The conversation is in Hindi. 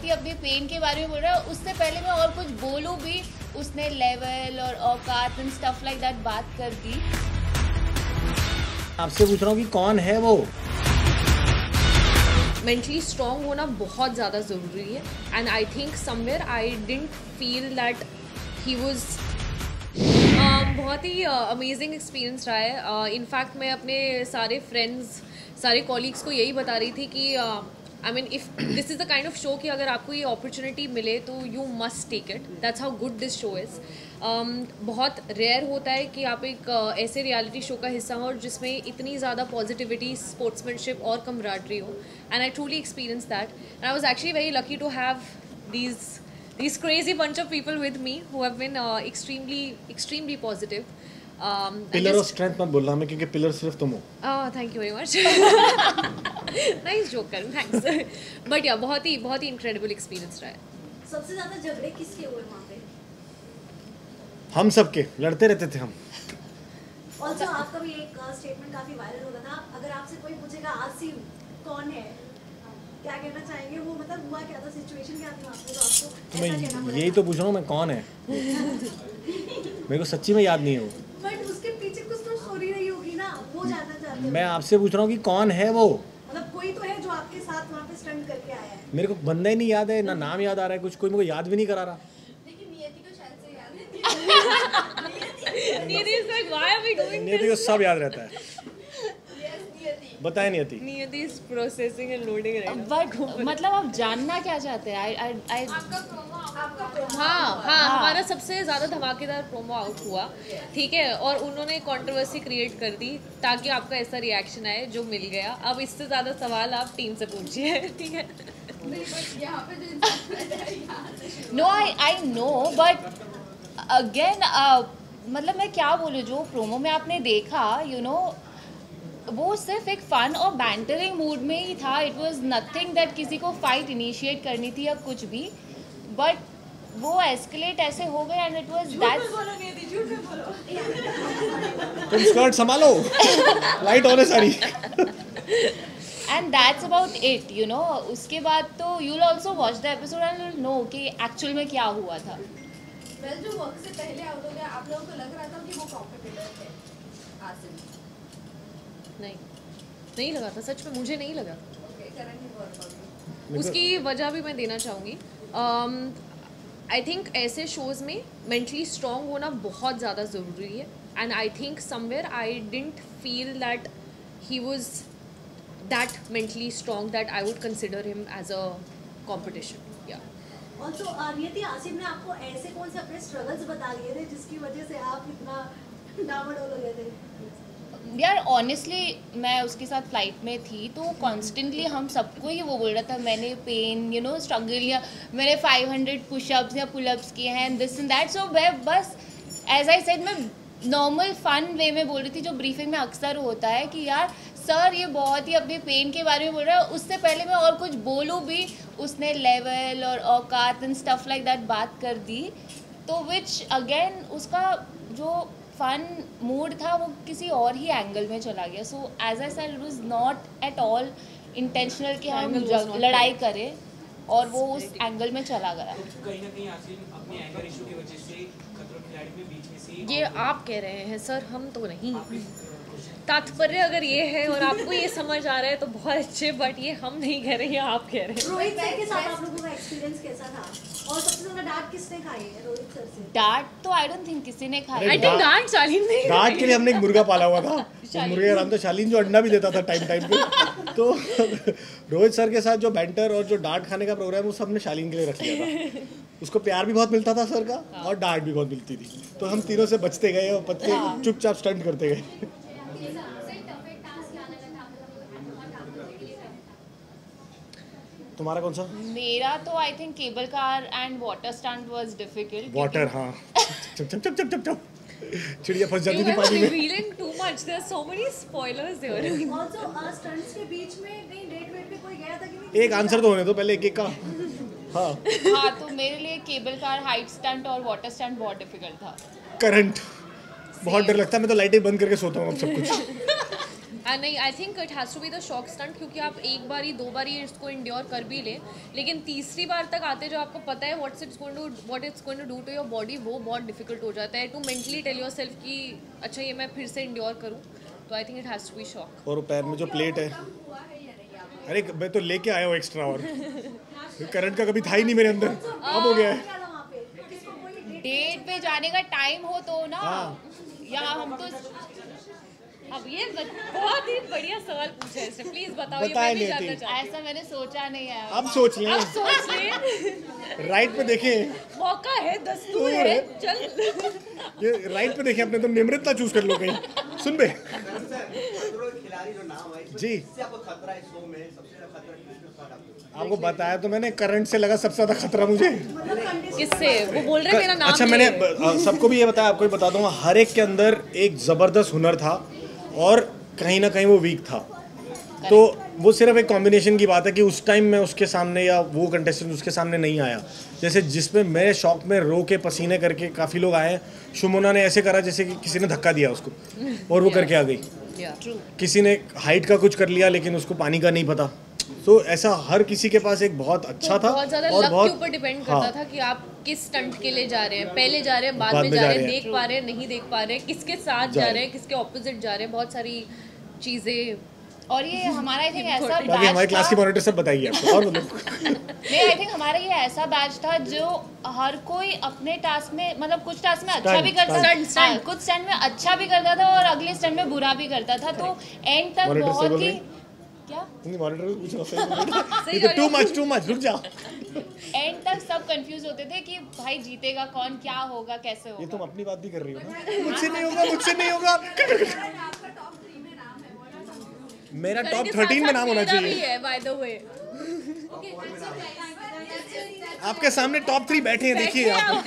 बहुत ही अपने पेन के बारे में बोल रहा है। उससे पहले मैं और कुछ बोलूँ भी उसने लेवल और औकात एंड स्टफ़ लाइक दैट बात कर दी। आपसे पूछ रहा हूँ कि कौन है वो? मेंटली स्ट्रॉन्ग होना बहुत ज़्यादा ज़रूरी है। And I think somewhere I didn't feel that he was बहुत ही अमेजिंग एक्सपीरियंस रहा है। इनफैक्ट uh, मैं अपने सारे फ्रेंड्स सारे कॉलीग्स को यही बता रही थी कि I mean if this is the kind of show कि अगर आपको ये अपॉर्चुनिटी मिले तो you must take it that's how good this show is बहुत रेयर होता है कि आप एक uh, ऐसे रियलिटी शो का हिस्सा हो जिसमें इतनी ज़्यादा पॉजिटिविटी स्पोर्ट्समैनशिप और कमराडरी हो. And I truly experience that and I was actually very lucky to have these these crazy bunch of people with me who have been uh, extremely extremely positive. Um, pillar of strength मत बोलना हमें क्योंकि पिलर सिर्फ़ तुम हो। Thank you very very nice joke Karan thanks. But बहुत ही बहुत ही incredible experience रहा है। सबसे ज़्यादा झगड़े किसके हुए वहाँ पे? हम सबके लड़ते रहते थे हम। ऑल्सो आपका भी एक स्टेटमेंट काफ़ी वायरल हो रहा था। अगर आपसे कोई पूछेगा आसिम कौन है? क्या कहना चाहेंगे? वो मतलब हुआ क्या था? सिचुएशन क्या थी पे तो आपको तो मैं यही तो पूछ रहा हूँ मैं कौन है? मेरे को सच्ची में याद नहीं है वो। बट उसके पीछे कुछ तो स्टोरी रही होगी ना। वो जानना चाहते मैं आपसे पूछ रहा हूँ कि कौन है वो मतलब कोई तो है जो आपके साथ वहाँ पे स्टंट करके आया है मेरे को बंदा ही नहीं याद है ना नाम याद आ रहा है कुछ कोई मेरे को याद भी नहीं करा रहा। नियति को है। नियति सब याद रहता है। यस नियति। बताए Niyati. processing and loading right now but मतलब आप जानना क्या चाहते हैं? आई आई आई आपका हाँ हाँ हमारा सबसे ज़्यादा धमाकेदार प्रोमो आउट हुआ। ठीक है और उन्होंने कंट्रोवर्सी क्रिएट कर दी ताकि आपका ऐसा रिएक्शन आए जो मिल गया। अब इससे ज़्यादा सवाल आप टीम से पूछिए ठीक है? No I I know but again मतलब मैं क्या बोलूँ जो प्रोमो में आपने देखा यू you नो know, वो सिर्फ़ एक फन और बैंटरिंग मूड में ही था. इट वाज नथिंग दैट किसी को फाइट इनिशिएट करनी थी या कुछ भी. बट वो एस्केलेट ऐसे हो गए एंड इट वाज दैट बोलो नियति झूठ बोलो। तुम स्कर्ट संभालो। लाइट ऑन है सारी। And that's about it you know उसके बाद तो you will also watch the episode and know कि एक्चुअल में क्या हुआ था। वेल जो वर्क से पहले आउट हो गया आप लोगों को लग रहा था कि वो कॉम्पिटिटर है आसिम नहीं। नहीं। लगा था सच में मुझे नहीं लगा। उसकी वजह भी मैं देना चाहूँगी। आई थिंक ऐसे शोज़ में मेंटली स्ट्रॉन्ग होना बहुत ज़्यादा ज़रूरी है। And I think somewhere I didn't feel that he was that mentally strong that I would consider him as a competition या ऑल्सो नियति आसिम ने आपको ऐसे कौन से अपने स्ट्रगल्स बता दिए थे जिसकी वजह से आप इतना डामाडोल हो गए थे? यार ऑनेस्टली मैं उसके साथ फ़्लाइट में थी तो कॉन्स्टेंटली हम सबको ही वो बोल रहा था मैंने पेन यू नो स्ट्रगल या मैंने 500 पुशअप्स या पुलअप्स किए हैं दिस एंड दैट सो मैं बस एज आई सेड मैं नॉर्मल फन वे में बोल रही थी जो ब्रीफिंग में अक्सर होता है कि यार सर ये बहुत ही अपने पेन के बारे में बोल रहा है। उससे पहले मैं और कुछ बोलूँ भी उसने लेवल और औकात एंड स्टफ़ लाइक दैट बात कर दी। तो विच अगेन उसका जो फन मूड था वो किसी और ही एंगल में चला गया। So as I said it was not at all intentional कि हम लड़ाई करें और वो उस एंगल में चला गया। तो कहीं ना कहीं अपने एंकर इशू की वजह से खतरों के खिलाड़ी में बीच में से ये आप कह रहे हैं सर हम तो नहीं। तात्पर्य अगर ये है और आपको ये समझ आ रहा है तो बहुत अच्छे बट ये हम नहीं कह रहे ये आप कह रहे हैं। रोहित सर के साथ आप लोगों का एक्सपीरियंस कैसा था? और सबसे ज़्यादा डांट किसने खाई है रोहित सर से? डांट तो आई डोंट थिंक किसी ने खाया आई थिंक डांट शालीन नहीं डांट के लिए हमने एक मुर्गा पाला हुआ था। मुर्गे का नाम था शालीन जो अंडा भी देता था टाइम टाइम पे। तो रोहित सर के साथ जो बैंटर और जो डांट खाने का प्रोग्राम वो सबने शालीन के लिए रख लिया था। उसको प्यार भी बहुत मिलता था सर का और डांट भी बहुत मिलती थी। तो हम तीनों से बचते गए और बचते चुपचाप स्टंट करते गए। तुम्हारा कौन सा? मेरा तो I think cable car and water stunt was difficult water हाँ। चप चप चप चप चप। चप चिड़िया फंस जाती थी पानी में। revealing too much. There are so many spoilers here. Also stunts के बीच में कहीं डेट वेट पे कोई गया था कि नहीं? एक आंसर तो होने दो पहले एक एक का। हाँ। हाँ तो मेरे लिए केबल कार हाइट स्टंट और वाटर स्टंट बहुत डिफ़िकल्ट था। करंट बहुत डर लगता है मैं तो लाइटें बंद करके सोता हूँ अब सब कुछ। नहीं I think it has to be the shock stunt क्योंकि आप एक बार ही दो बार ही इसको इंड्योर कर भी लें लेकिन तीसरी बार तक आते जो आपको पता है what's it's going to what it's going to do to your body वो बहुत डिफ़िकल्ट हो जाता है। To mentally tell yourself कि अच्छा ये मैं फिर से इंड्योर करूँ तो I think it has to be shock और पैर में जो प्लेट है। अरे मैं तो लेके आया हूँ एक्स्ट्रा और करंट का कभी था ही नहीं मेरे अंदर। अब हो गया है। डेट पे जाने का टाइम हो तो ना। हाँ। या हम तो अब ये बहुत ही बढ़िया सवाल पूछा है इसने प्लीज़ बताओ ये मैं भी जानना चाहती। ऐसा मैंने सोचा नहीं है। अब सोच लें। अब सोच ले। राइट पे देखें। मौका है दस्तूर है। चल। ये राइट पे देखें अपने तो निमृतता चूज़ कर लो कहीं सुन बे। खिलाड़ी जो नाम है जी। इससे आपको बताया तो मैंने करंट से लगा सबसे ज़्यादा खतरा मुझे। किससे? वो बोल रहे मेरा नाम अच्छा मैंने सबको भी ये बताया आपको भी बता दूँगा हर एक के अंदर एक ज़बरदस्त हुनर था और कहीं ना कहीं वो वीक था। तो वो सिर्फ़ एक कॉम्बिनेशन की बात है कि उस टाइम में उसके सामने या वो कंटेस्टेंट उसके सामने नहीं आया। जैसे जिसमें मैं शौक में रो के पसीने करके काफ़ी लोग आए शुमोना ने ऐसे करा जैसे कि किसी ने धक्का दिया उसको और वो करके आ गई। किसी ने हाइट का कुछ कर लिया लेकिन उसको पानी का नहीं पता। तो ऐसा हर किसी के पास एक बहुत अच्छा तो था बहुत ज़्यादा और लक के बहुत ऊपर डिपेंड करता हाँ, था कि आप किस स्टंट के लिए जा रहे हैं। पहले जा रहे हैं बाद में जा रहे हैं देख पा रहे हैं नहीं देख पा रहे हैं किसके साथ जा रहे हैं किसके ऑपोजिट जा रहे हैं बहुत सारी चीज़ें। और ये हमारा आई थिंक ऐसा बाकी हमारी क्लास की मॉनिटर सब बताइए आपको और बोलो। नहीं आई थिंक हमारा ये ऐसा बैच था जो हर कोई अपने टास्क में मतलब कुछ टास्क में अच्छा भी करता था। हाँ, कुछ स्टंट में अच्छा भी करता था और अगले स्टंट में बुरा भी करता था। तो एंड तक बहुत ही? क्या? नहीं मॉनिटर को पूछ रहा सही बोल रहा है। सही ये तो बोल टू मच टू मच रुक जा एंड तक सब कंफ्यूज होते थे कि भाई जीतेगा कौन क्या होगा कैसे ये तुम अपनी बात भी कर रही हो ना? मुझसे नहीं होगा मुझसे नहीं होगा। मेरा टॉप थर्टीन में नाम होना चाहिए। है बाय द वे आपके सामने टॉप थ्री बैठे हैं देखिए आप।